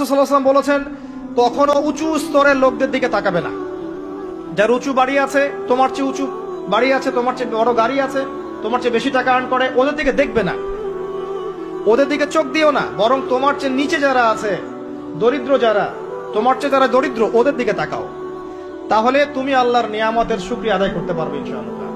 রসুলাম বলেছেন, কখনো উঁচু স্তরের লোকদের দিকে তাকাবে না। যার উঁচু বাড়ি আছে, তোমার চেয়ে উঁচু বাড়ি আছে, তোমার চেয়ে বড় গাড়ি আছে, তোমার চেয়ে বেশি টাকা আর্ন করে, ওদের দিকে দেখবে না। ওদের দিকে চোখ দিও না, বরং তোমার চেয়ে নিচে যারা আছে, দরিদ্র যারা, তোমার চেয়ে যারা দরিদ্র, ওদের দিকে তাকাও। তাহলে তুমি আল্লাহর নিয়ামতের শুক্রিয়া আদায় করতে পারবে ইনশাআল্লাহ।